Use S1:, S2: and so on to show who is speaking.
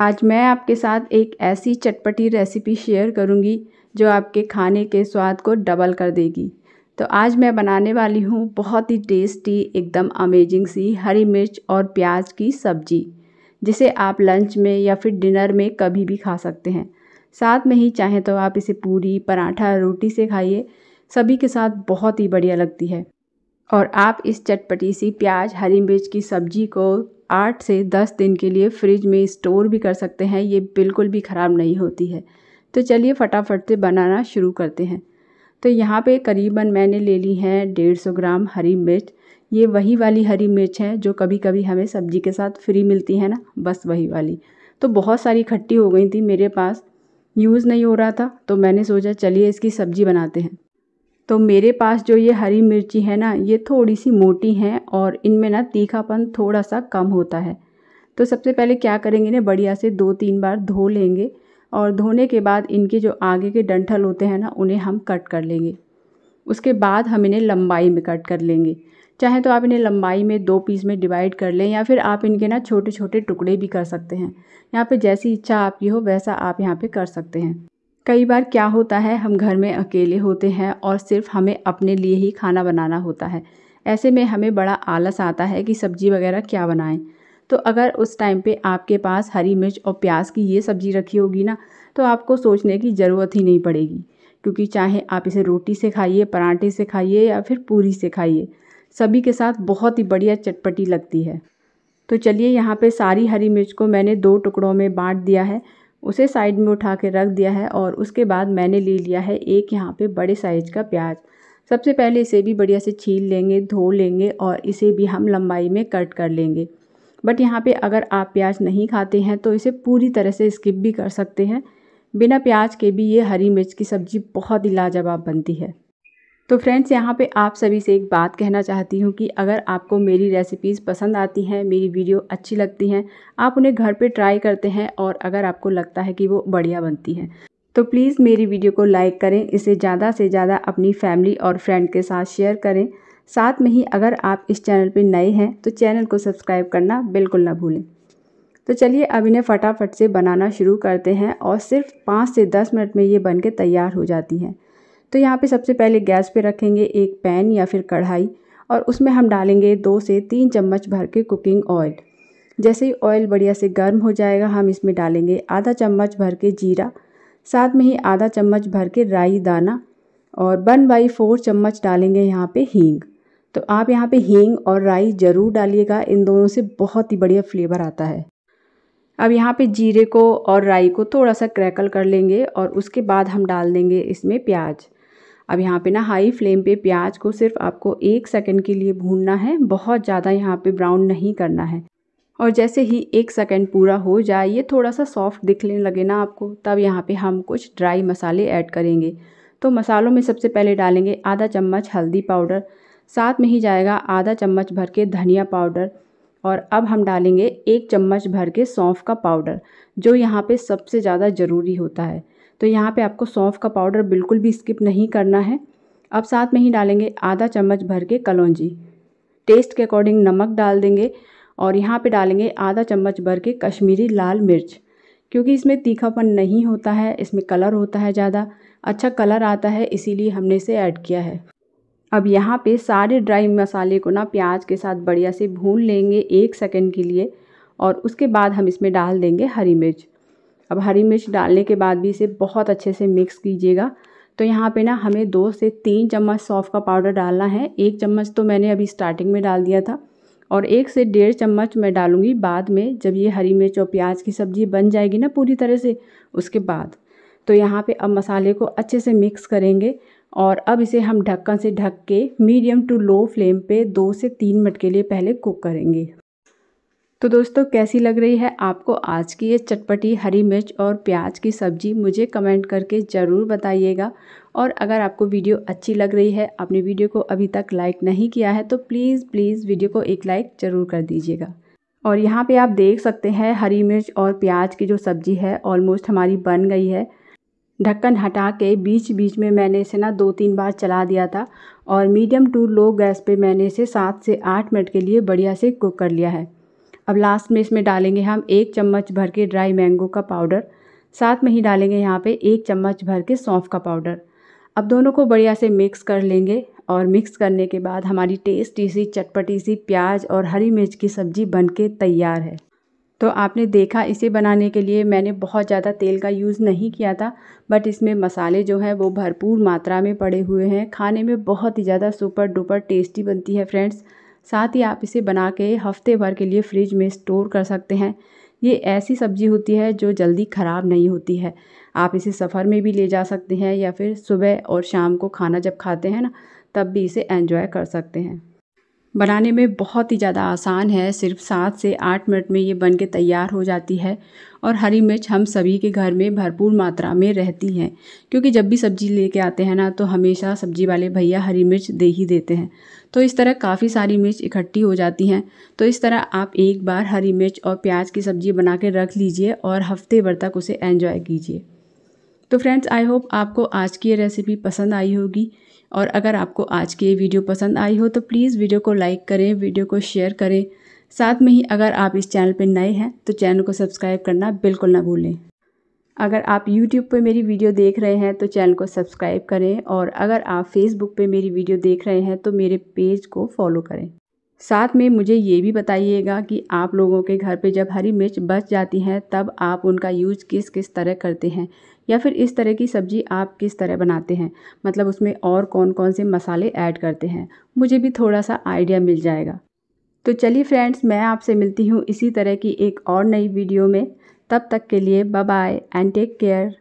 S1: आज मैं आपके साथ एक ऐसी चटपटी रेसिपी शेयर करूँगी, जो आपके खाने के स्वाद को डबल कर देगी। तो आज मैं बनाने वाली हूँ बहुत ही टेस्टी एकदम अमेजिंग सी हरी मिर्च और प्याज की सब्ज़ी, जिसे आप लंच में या फिर डिनर में कभी भी खा सकते हैं। साथ में ही चाहें तो आप इसे पूरी, पराठा, रोटी से खाइए, सभी के साथ बहुत ही बढ़िया लगती है। और आप इस चटपटी सी प्याज, हरी मिर्च की सब्ज़ी को आठ से दस दिन के लिए फ्रिज में स्टोर भी कर सकते हैं, ये बिल्कुल भी ख़राब नहीं होती है। तो चलिए फटाफट से बनाना शुरू करते हैं। तो यहाँ पे करीबन मैंने ले ली है डेढ़ सौ ग्राम हरी मिर्च। ये वही वाली हरी मिर्च है जो कभी कभी हमें सब्ज़ी के साथ फ्री मिलती है ना, बस वही वाली। तो बहुत सारी खट्टी हो गई थी मेरे पास, यूज़ नहीं हो रहा था तो मैंने सोचा चलिए इसकी सब्ज़ी बनाते हैं। तो मेरे पास जो ये हरी मिर्ची है ना, ये थोड़ी सी मोटी हैं और इनमें ना तीखापन थोड़ा सा कम होता है। तो सबसे पहले क्या करेंगे ना बढ़िया से दो तीन बार धो लेंगे और धोने के बाद इनके जो आगे के डंठल होते हैं ना, उन्हें हम कट कर लेंगे। उसके बाद हम इन्हें लंबाई में कट कर लेंगे। चाहे तो आप इन्हें लंबाई में दो पीस में डिवाइड कर लें या फिर आप इनके ना छोटे छोटे टुकड़े भी कर सकते हैं। यहाँ पे जैसी इच्छा आपकी हो, वैसा आप यहाँ पे कर सकते हैं। कई बार क्या होता है, हम घर में अकेले होते हैं और सिर्फ़ हमें अपने लिए ही खाना बनाना होता है। ऐसे में हमें बड़ा आलस आता है कि सब्ज़ी वगैरह क्या बनाएँ। तो अगर उस टाइम पे आपके पास हरी मिर्च और प्याज की ये सब्ज़ी रखी होगी ना तो आपको सोचने की ज़रूरत ही नहीं पड़ेगी। क्योंकि चाहे आप इसे रोटी से खाइए, पराठे से खाइए या फिर पूरी से खाइए, सभी के साथ बहुत ही बढ़िया चटपटी लगती है। तो चलिए यहाँ पे सारी हरी मिर्च को मैंने दो टुकड़ों में बांट दिया है। उसे साइड में उठा के रख दिया है और उसके बाद मैंने ले लिया है एक यहाँ पे बड़े साइज़ का प्याज। सबसे पहले इसे भी बढ़िया से छील लेंगे, धो लेंगे और इसे भी हम लंबाई में कट कर लेंगे। बट यहाँ पे अगर आप प्याज नहीं खाते हैं तो इसे पूरी तरह से स्किप भी कर सकते हैं। बिना प्याज के भी ये हरी मिर्च की सब्ज़ी बहुत ही लाजवाब बनती है। तो फ्रेंड्स यहाँ पे आप सभी से एक बात कहना चाहती हूँ कि अगर आपको मेरी रेसिपीज़ पसंद आती हैं, मेरी वीडियो अच्छी लगती हैं, आप उन्हें घर पे ट्राई करते हैं और अगर आपको लगता है कि वो बढ़िया बनती हैं तो प्लीज़ मेरी वीडियो को लाइक करें, इसे ज़्यादा से ज़्यादा अपनी फैमिली और फ्रेंड के साथ शेयर करें। साथ में ही अगर आप इस चैनल पर नए हैं तो चैनल को सब्सक्राइब करना बिल्कुल ना भूलें। तो चलिए अब इन्हें फटाफट से बनाना शुरू करते हैं और सिर्फ़ पाँच से दस मिनट में ये बन के तैयार हो जाती हैं। तो यहाँ पे सबसे पहले गैस पे रखेंगे एक पैन या फिर कढ़ाई और उसमें हम डालेंगे दो से तीन चम्मच भर के कुकिंग ऑयल। जैसे ही ऑयल बढ़िया से गर्म हो जाएगा, हम इसमें डालेंगे आधा चम्मच भर के जीरा, साथ में ही आधा चम्मच भर के राई दाना और वन बाई फोर चम्मच डालेंगे यहाँ पे हींग। तो आप यहाँ पे हींग और राई ज़रूर डालिएगा, इन दोनों से बहुत ही बढ़िया फ्लेवर आता है। अब यहाँ पे जीरे को और राई को थोड़ा सा क्रैकल कर लेंगे और उसके बाद हम डाल देंगे इसमें प्याज। अब यहाँ पे ना हाई फ्लेम पे प्याज को सिर्फ़ आपको एक सेकंड के लिए भूनना है। बहुत ज़्यादा यहाँ पे ब्राउन नहीं करना है। और जैसे ही एक सेकंड पूरा हो जाए, ये थोड़ा सा सॉफ्ट दिखने लगे ना आपको, तब यहाँ पे हम कुछ ड्राई मसाले ऐड करेंगे। तो मसालों में सबसे पहले डालेंगे आधा चम्मच हल्दी पाउडर। साथ में ही जाएगा आधा चम्मच भर के धनिया पाउडर। और अब हम डालेंगे एक चम्मच भर के सौंफ का पाउडर, जो यहाँ पे सबसे ज़्यादा ज़रूरी होता है। तो यहाँ पे आपको सौंफ का पाउडर बिल्कुल भी स्किप नहीं करना है। अब साथ में ही डालेंगे आधा चम्मच भर के कलौंजी। टेस्ट के अकॉर्डिंग नमक डाल देंगे और यहाँ पे डालेंगे आधा चम्मच भर के कश्मीरी लाल मिर्च। क्योंकि इसमें तीखापन नहीं होता है, इसमें कलर होता है ज़्यादा। अच्छा कलर आता है, इसीलिए हमने इसे ऐड किया है। अब यहाँ पे सारे ड्राई मसाले को ना प्याज के साथ बढ़िया से भून लेंगे एक सेकंड के लिए और उसके बाद हम इसमें डाल देंगे हरी मिर्च। अब हरी मिर्च डालने के बाद भी इसे बहुत अच्छे से मिक्स कीजिएगा। तो यहाँ पे ना हमें दो से तीन चम्मच सौफ़ का पाउडर डालना है। एक चम्मच तो मैंने अभी स्टार्टिंग में डाल दिया था और एक से डेढ़ चम्मच मैं डालूँगी बाद में जब ये हरी मिर्च और प्याज की सब्ज़ी बन जाएगी ना पूरी तरह से उसके बाद। तो यहाँ पे अब मसाले को अच्छे से मिक्स करेंगे और अब इसे हम ढक्कन से ढक के मीडियम टू लो फ्लेम पे दो से तीन मिनट के लिए पहले कुक करेंगे। तो दोस्तों, कैसी लग रही है आपको आज की ये चटपटी हरी मिर्च और प्याज की सब्ज़ी? मुझे कमेंट करके ज़रूर बताइएगा। और अगर आपको वीडियो अच्छी लग रही है, आपने वीडियो को अभी तक लाइक नहीं किया है तो प्लीज़ प्लीज़ वीडियो को एक लाइक ज़रूर कर दीजिएगा। और यहाँ पे आप देख सकते हैं हरी मिर्च और प्याज की जो सब्ज़ी है, ऑलमोस्ट हमारी बन गई है। ढक्कन हटा के बीच बीच में मैंने इसे ना दो तीन बार चला दिया था और मीडियम टू लो गैस पे मैंने इसे सात से आठ मिनट के लिए बढ़िया से कुक कर लिया है। अब लास्ट में इसमें डालेंगे हम एक चम्मच भर के ड्राई मैंगो का पाउडर साथ में ही डालेंगे यहाँ पे एक चम्मच भर के सौंफ का पाउडर अब दोनों को बढ़िया से मिक्स कर लेंगे और मिक्स करने के बाद हमारी टेस्टी सी, चटपटी सी प्याज और हरी मिर्च की सब्ज़ी बनके तैयार है. तो आपने देखा इसे बनाने के लिए मैंने बहुत ज़्यादा तेल का यूज़ नहीं किया था बट इसमें मसाले जो हैं वो भरपूर मात्रा में पड़े हुए हैं. खाने में बहुत ही ज़्यादा सुपर डुपर टेस्टी बनती है फ्रेंड्स साथ ही आप इसे बना के हफ़्ते भर के लिए फ्रिज में स्टोर कर सकते हैं। ये ऐसी सब्ज़ी होती है जो जल्दी ख़राब नहीं होती है। आप इसे सफ़र में भी ले जा सकते हैं या फिर सुबह और शाम को खाना जब खाते हैं ना, तब भी इसे एंजॉय कर सकते हैं। बनाने में बहुत ही ज़्यादा आसान है। सिर्फ़ सात से आठ मिनट में ये बन के तैयार हो जाती है और हरी मिर्च हम सभी के घर में भरपूर मात्रा में रहती हैं। क्योंकि जब भी सब्ज़ी लेके आते हैं ना तो हमेशा सब्ज़ी वाले भैया हरी मिर्च दे ही देते हैं। तो इस तरह काफ़ी सारी मिर्च इकट्ठी हो जाती हैं। तो इस तरह आप एक बार हरी मिर्च और प्याज की सब्ज़ी बना के रख लीजिए और हफ़्ते भर तक उसे एन्जॉय कीजिए। तो फ्रेंड्स, आई होप आपको आज की ये रेसिपी पसंद आई होगी। और अगर आपको आज की ये वीडियो पसंद आई हो तो प्लीज़ वीडियो को लाइक करें, वीडियो को शेयर करें। साथ में ही अगर आप इस चैनल पर नए हैं तो चैनल को सब्सक्राइब करना बिल्कुल ना भूलें। अगर आप YouTube पर मेरी वीडियो देख रहे हैं तो चैनल को सब्सक्राइब करें और अगर आप Facebook पे मेरी वीडियो देख रहे हैं तो मेरे पेज को फॉलो करें। साथ में मुझे ये भी बताइएगा कि आप लोगों के घर पे जब हरी मिर्च बच जाती हैं, तब आप उनका यूज़ किस किस तरह करते हैं। या फिर इस तरह की सब्ज़ी आप किस तरह बनाते हैं? मतलब उसमें और कौन कौन से मसाले ऐड करते हैं? मुझे भी थोड़ा सा आइडिया मिल जाएगा। तो चलिए फ्रेंड्स, मैं आपसे मिलती हूँ इसी तरह की एक और नई वीडियो में। तब तक के लिए bye bye and take care